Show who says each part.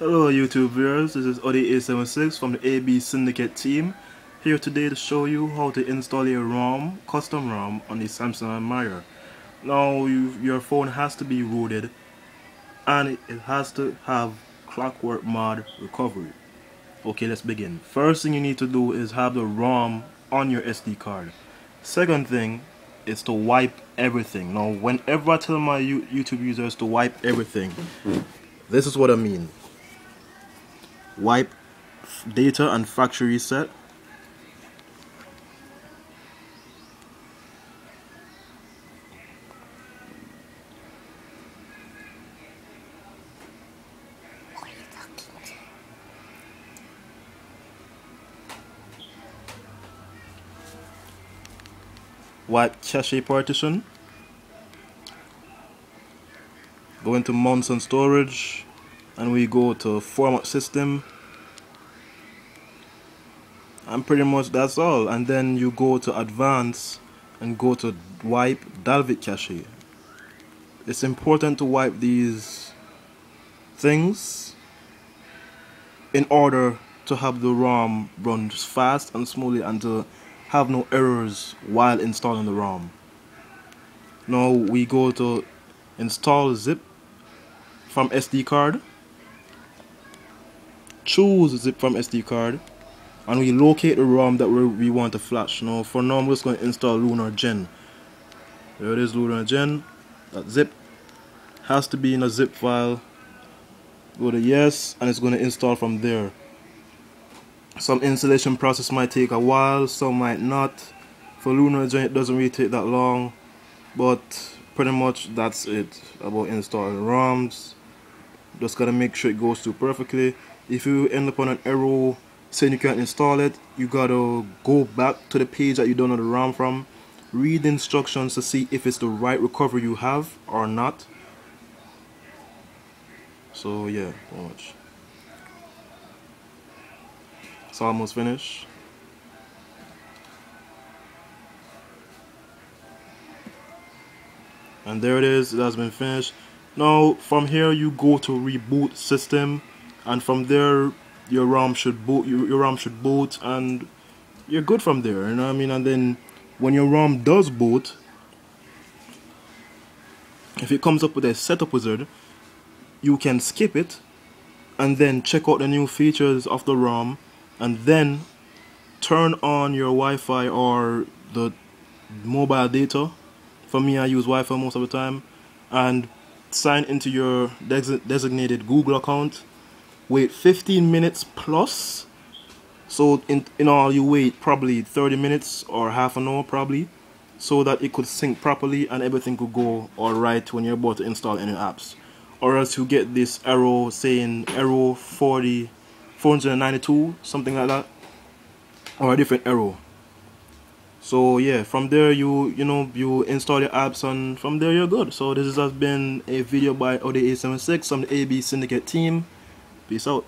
Speaker 1: Hello YouTube viewers, this is Odi876 from the AB Syndicate team here today to show you how to install a ROM, custom ROM on the Samsung Admire. Now you, your phone has to be rooted and it has to have clockwork mod recovery. Okay let's begin. First thing you need to do is have the ROM on your SD card. Second thing is to wipe everything. Now whenever I tell my YouTube users to wipe everything, this is what I mean wipe data and factory reset. Wipe cache partition go into mounts and storage and we go to format system and pretty much that's all. And then you go to advanced and go to wipe Dalvik cache it's important to wipe these things in order to have the ROM run fast and smoothly and to have no errors while installing the ROM. Now we go to install zip from SD card choose zip from SD card and we locate the ROM that we want to flash. Now for now I'm just going to install Lunar Gen. There it is Lunar Gen. That zip has to be in a zip file. Go to yes and it's going to install from there. Some installation process might take a while, some might not. For Lunar Gen it doesn't really take that long but pretty much that's it about installing ROMs. Just gotta make sure it goes through perfectly. If you end up on an error saying you can't install it, you gotta go back to the page that you don't know the ROM from, read the instructions to see if it's the right recovery you have or not. So yeah, much. It's almost finished. And there it is, it has been finished. Now from here you go to reboot system and from there your ROM should boot your, your ROM should boot and you're good from there you know what I mean? And then when your ROM does boot if it comes up with a setup wizard you can skip it and then check out the new features of the ROM and then turn on your Wi-Fi or the mobile data. For me I use Wi-Fi most of the time and sign into your designated Google account wait 15 minutes plus. So in, in all you wait probably 30 minutes or half an hour probably so that it could sync properly and everything could go alright when you're about to install any apps. Or else you get this error saying error 40 492 something like that or a different error. So yeah from there you you know you install your apps and from there you're good. So this has been a video by Odi876 from the AB Syndicate team Peace out.